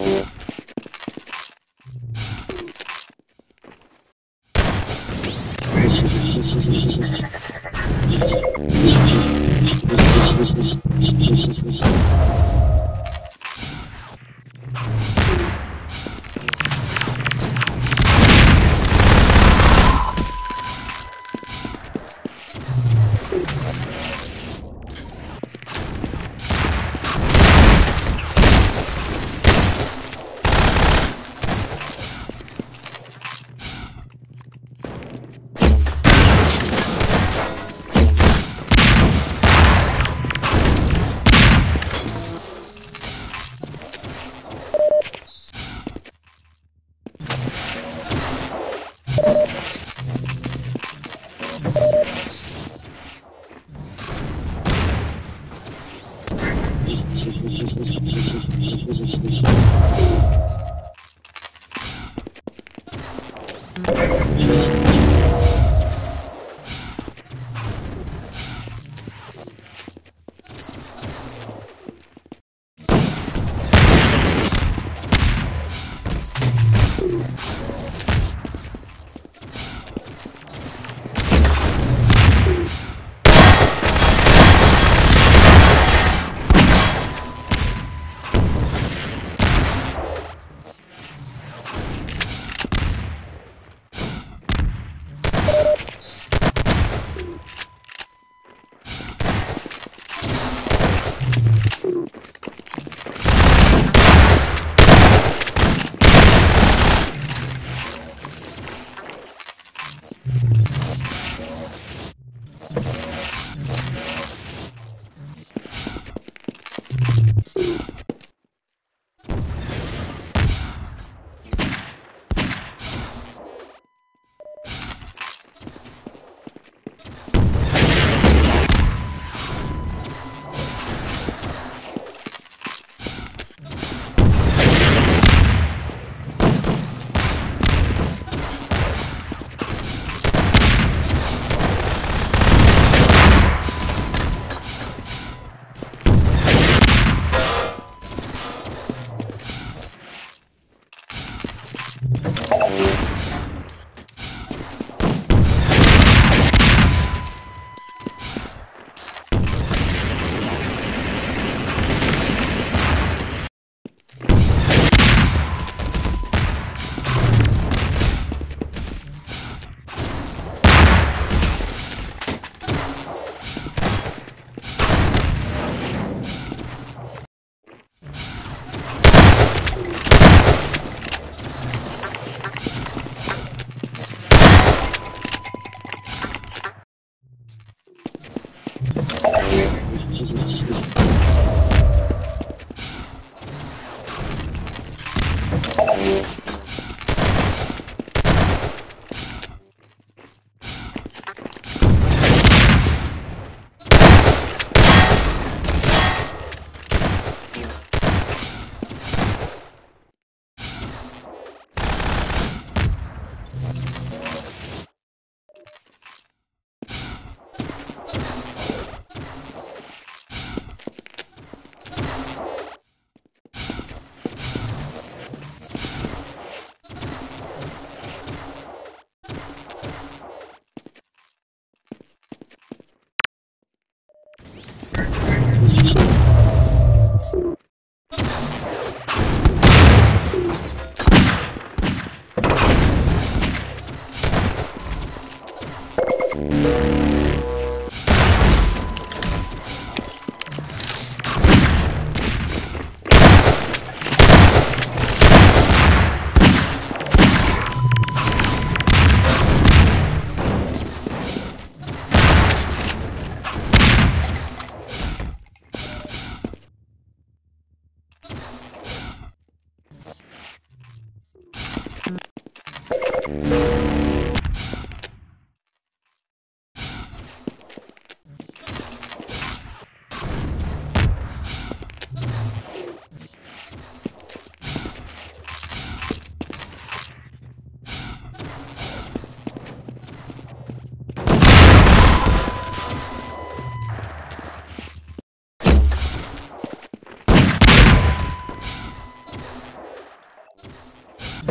Yeah.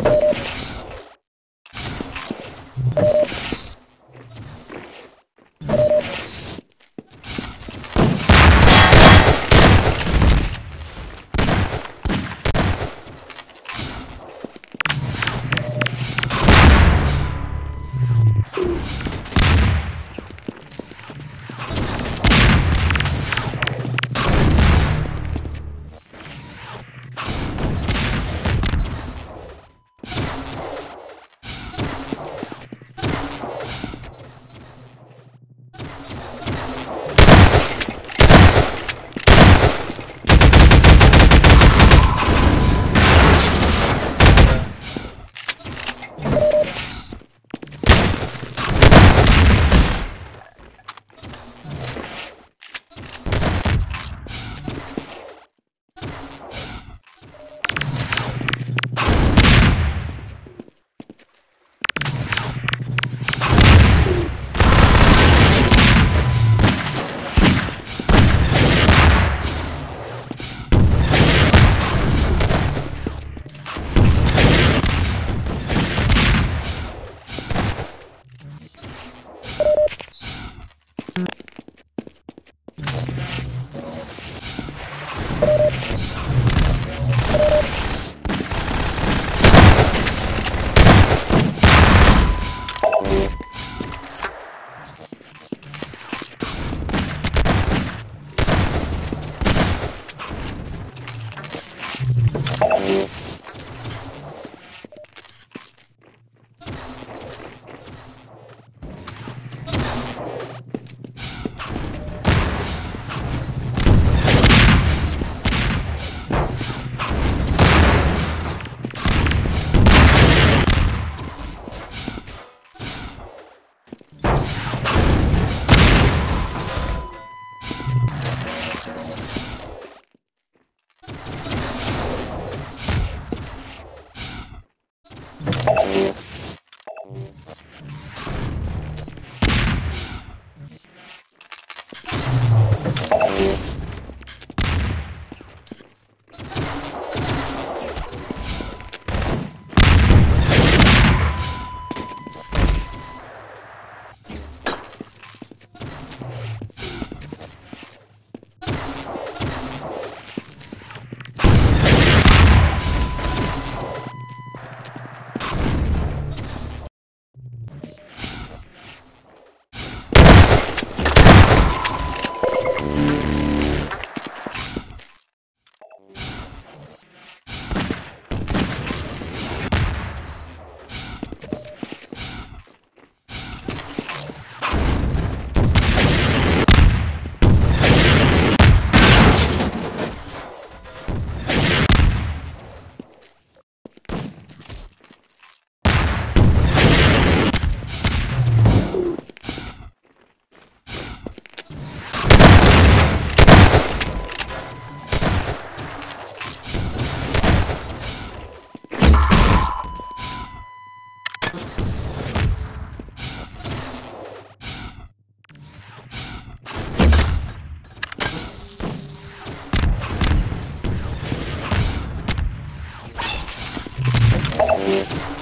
Finish. Thank you.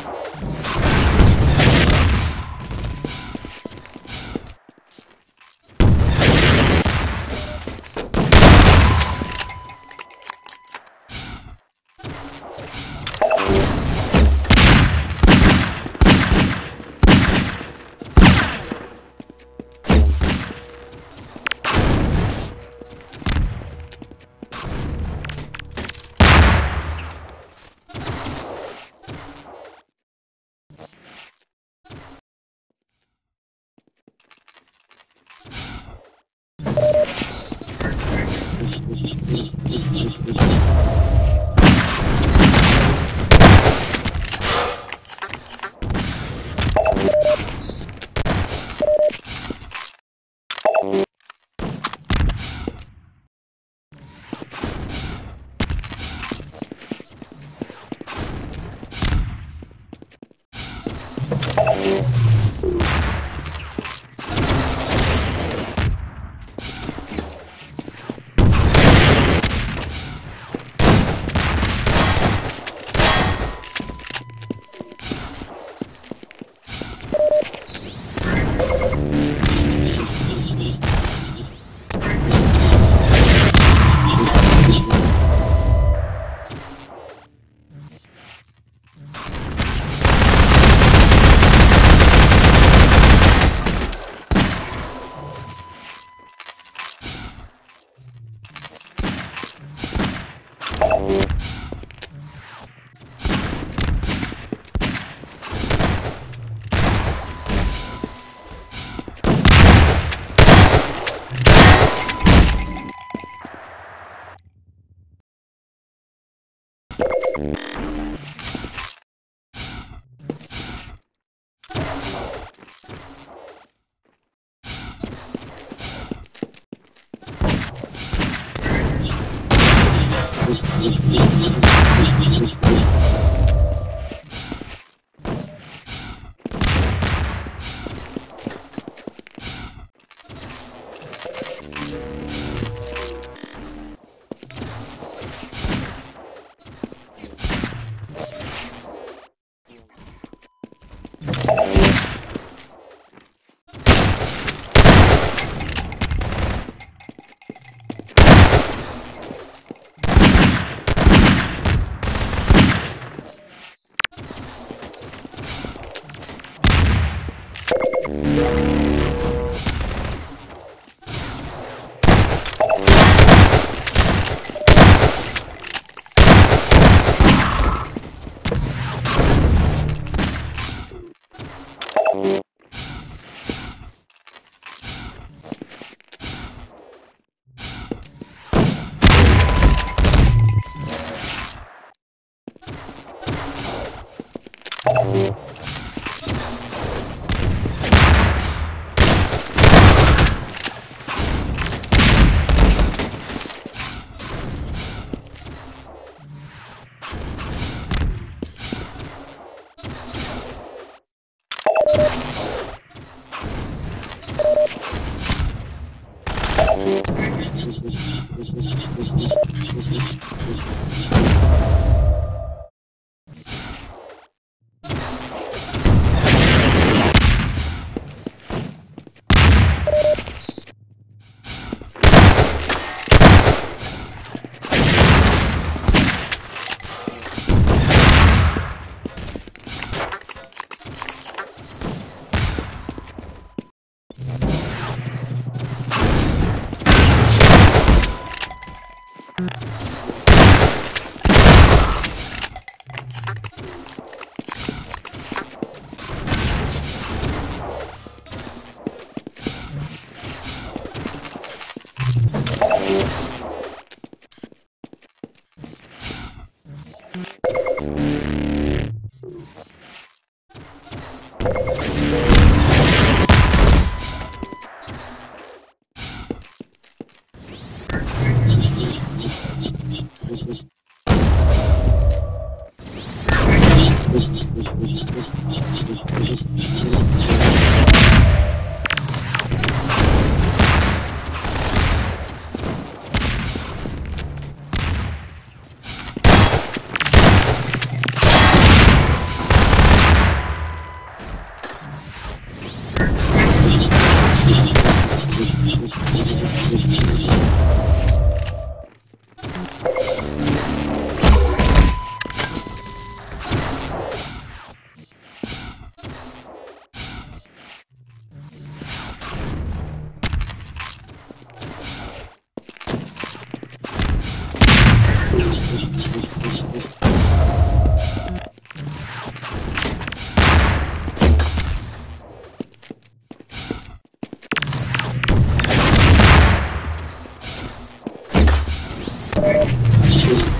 Shoot.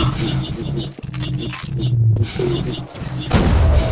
Thank you.